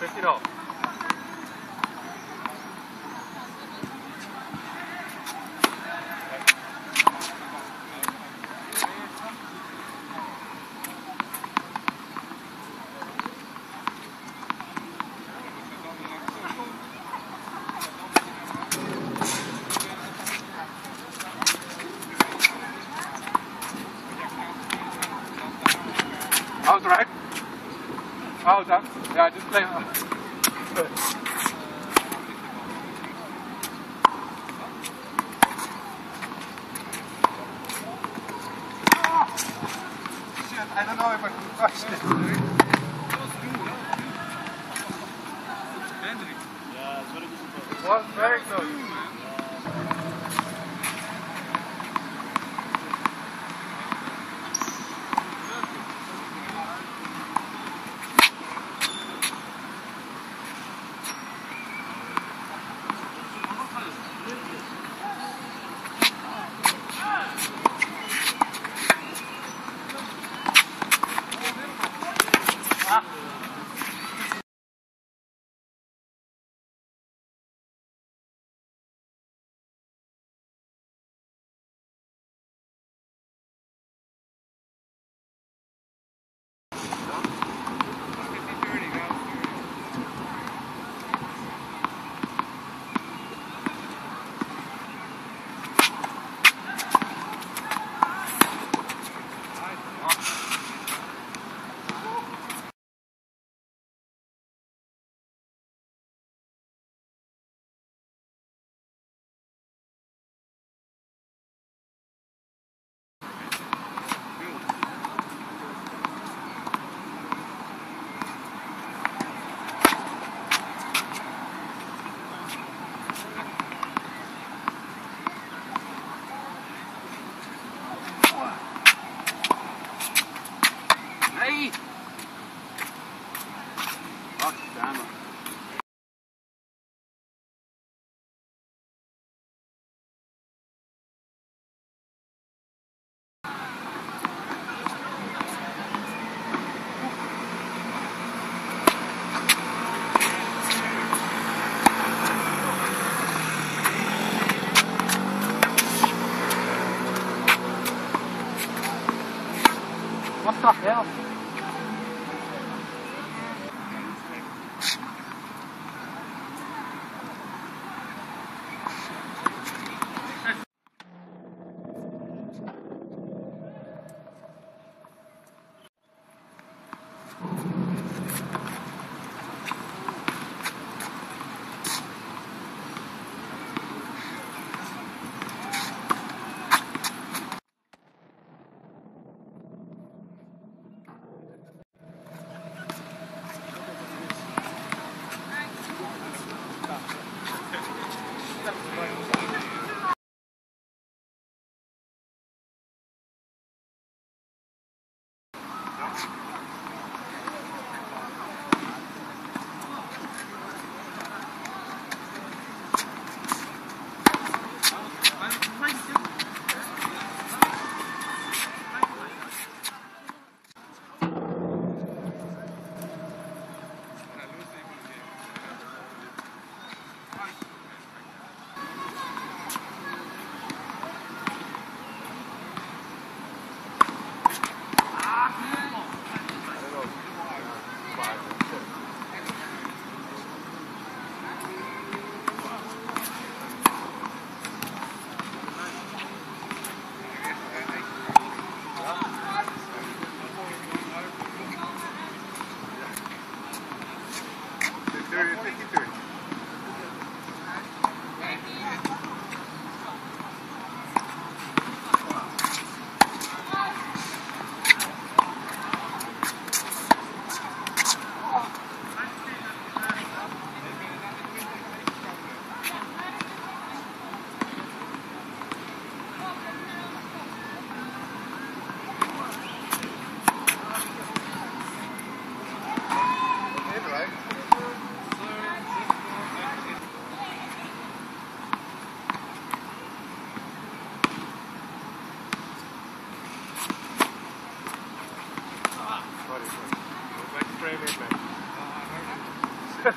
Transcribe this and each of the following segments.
後ろ。Oh, that. Yeah, just play. Shit, I don't know if I can touch this.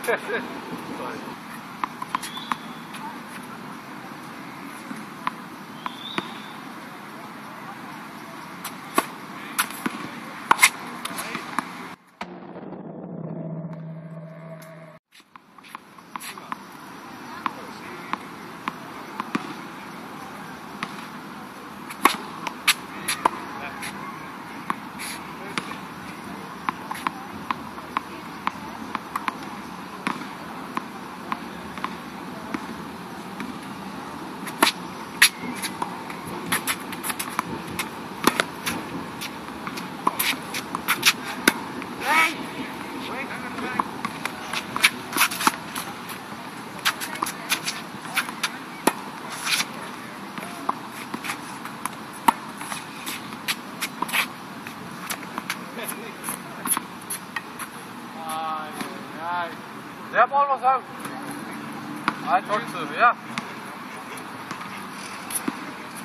呵 呵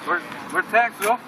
Where, where's Taxville?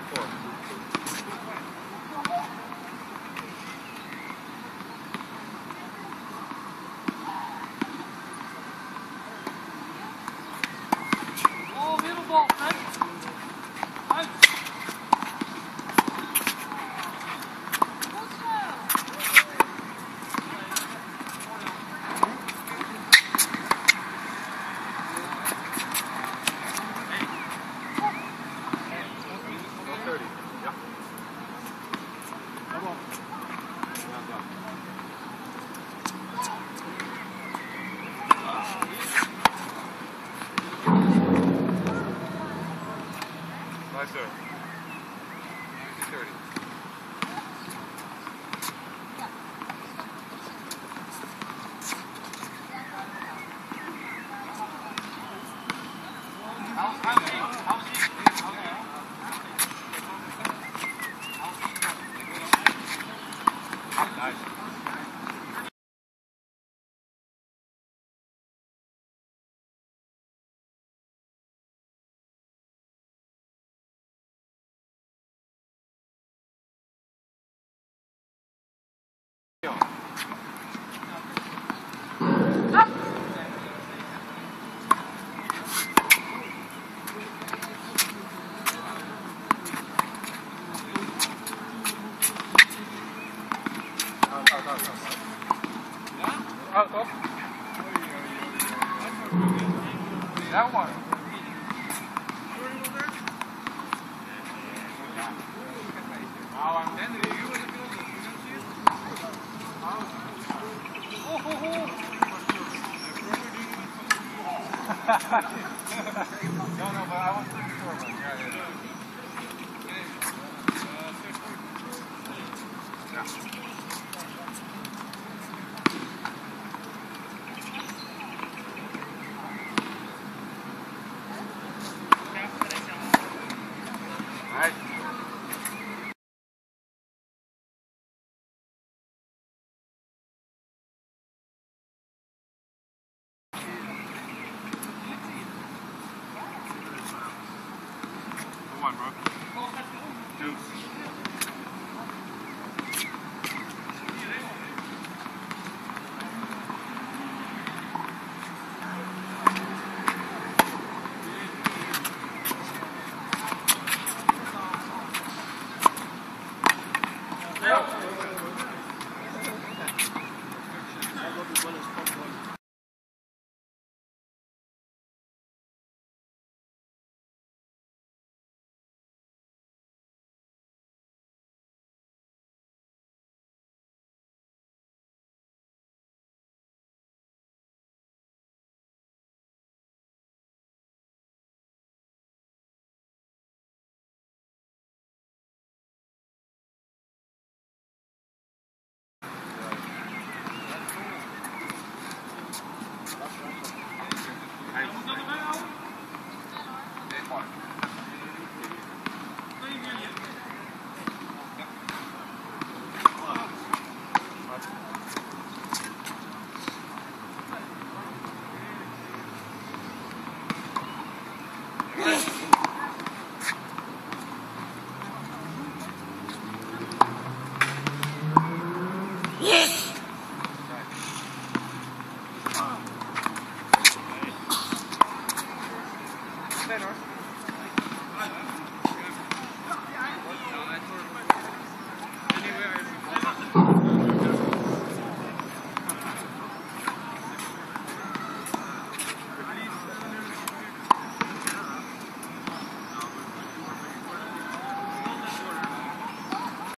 platform. no, no, but I want looking for one. Yeah, yeah, yeah. Okay. Uh, Yeah. one, bro.